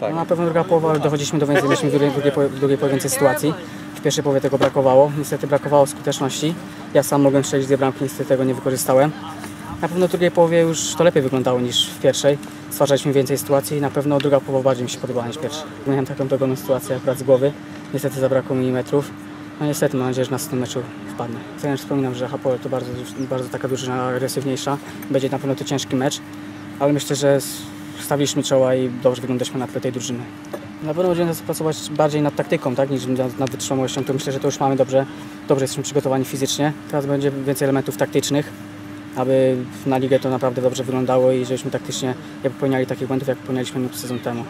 Tak. No, na pewno druga połowa dochodziliśmy do więcej, mieliśmy w drugiej, w drugiej, połowie- więcej sytuacji. W pierwszej połowie tego brakowało, niestety brakowało skuteczności. Ja sam mogłem strzelić dwie bramki, niestety tego nie wykorzystałem. Na pewno w drugiej połowie już to lepiej wyglądało niż w pierwszej. Stwarzaliśmy więcej sytuacji i na pewno druga połowa bardziej mi się podobała niż pierwsza. Miałem taką dogodną sytuację akurat z głowy. Niestety zabrakło milimetrów. No niestety mam nadzieję, że na następnym meczu wpadnę. Trener wspominam, że Hapoel to bardzo, bardzo taka drużyna agresywniejsza. Będzie na pewno to ciężki mecz, ale myślę, że stawiliśmy czoła i dobrze wyglądaliśmy na tle tej drużyny. Na pewno będziemy pracować bardziej nad taktyką, tak, niż nad, nad wytrzymałością. To myślę, że to już mamy dobrze, dobrze jesteśmy przygotowani fizycznie. Teraz będzie więcej elementów taktycznych, aby na ligę to naprawdę dobrze wyglądało i żebyśmy taktycznie nie popełniali takich błędów, jak popełnialiśmy sezon temu.